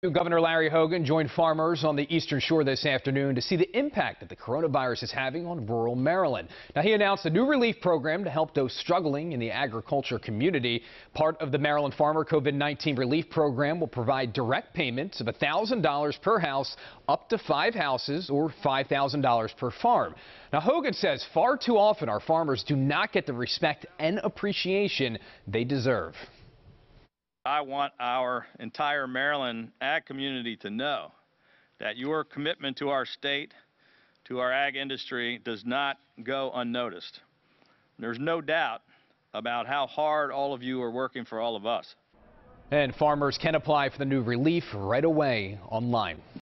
Governor Larry Hogan joined farmers on the Eastern Shore this afternoon to see the impact that the coronavirus is having on rural Maryland. Now, he announced a new relief program to help those struggling in the agriculture community. Part of the Maryland Farmer COVID-19 relief program will provide direct payments of $1,000 per house up to five houses or $5,000 per farm. Now, Hogan says far too often our farmers do not get the respect and appreciation they deserve. I want our entire Maryland ag community to know that your commitment to our state, to our ag industry, does not go unnoticed. There's no doubt about how hard all of you are working for all of us. And farmers can apply for the new relief right away online.